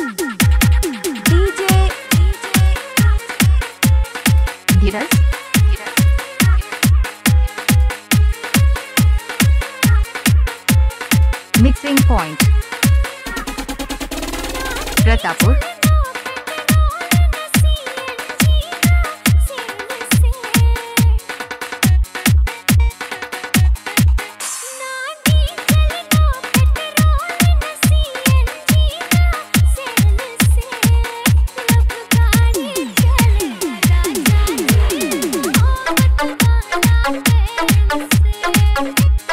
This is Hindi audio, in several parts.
DJ Dhiraj Mixing Point. Ratapur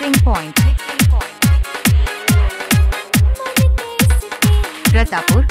mixing point Pratapur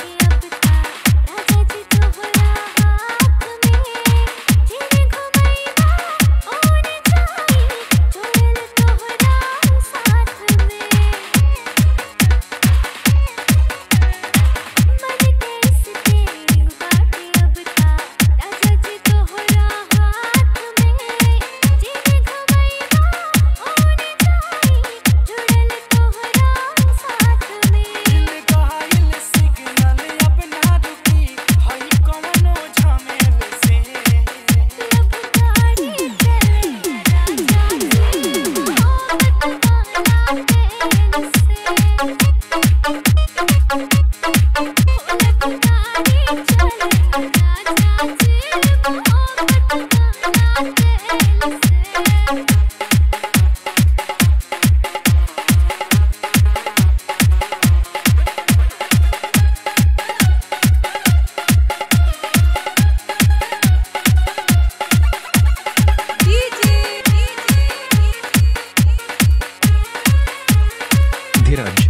Dhiraj.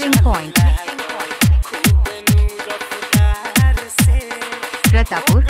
Mixing point Pratapur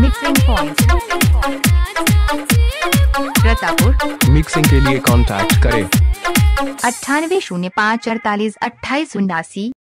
mixing point Pratapur mixing के लिए कांटेक्ट करें। अट्ठानवे शून्य पाँच अड़तालीस अट्ठाईस उन्नासी।